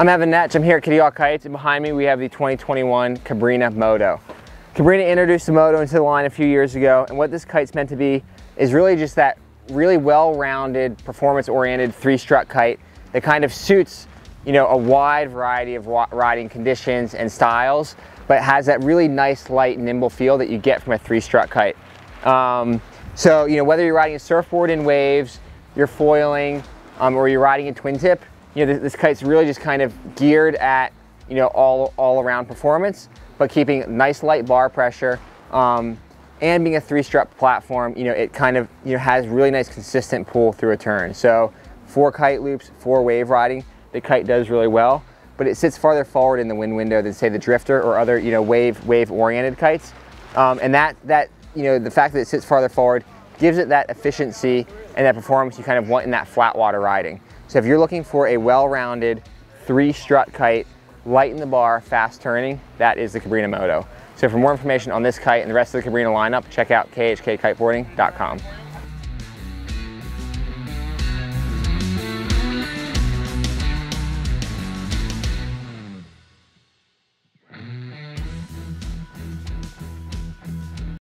I'm Evan Netsch, I'm here at Hawk Kites, and behind me we have the 2021 Cabrinha Moto. Cabrinha introduced the Moto into the line a few years ago, and what this kite's meant to be is really just that really well-rounded, performance-oriented three-strut kite that kind of suits you know, a wide variety of riding conditions and styles, but has that really nice, light, nimble feel that you get from a three-strut kite. Um, so, you know, whether you're riding a surfboard in waves, you're foiling, um, or you're riding a twin tip, you know, this, this, kite's really just kind of geared at, you know, all, all around performance, but keeping nice light bar pressure, um, and being a three-strut platform, you know, it kind of, you know, has really nice consistent pull through a turn. So, for kite loops, for wave riding, the kite does really well, but it sits farther forward in the wind window than say the drifter or other, you know, wave, wave oriented kites. Um, and that, that you know, the fact that it sits farther forward gives it that efficiency and that performance you kind of want in that flat water riding. So if you're looking for a well-rounded three strut kite, light in the bar, fast turning, that is the Cabrinha Moto. So for more information on this kite and the rest of the Cabrinha lineup, check out khkkiteboarding.com.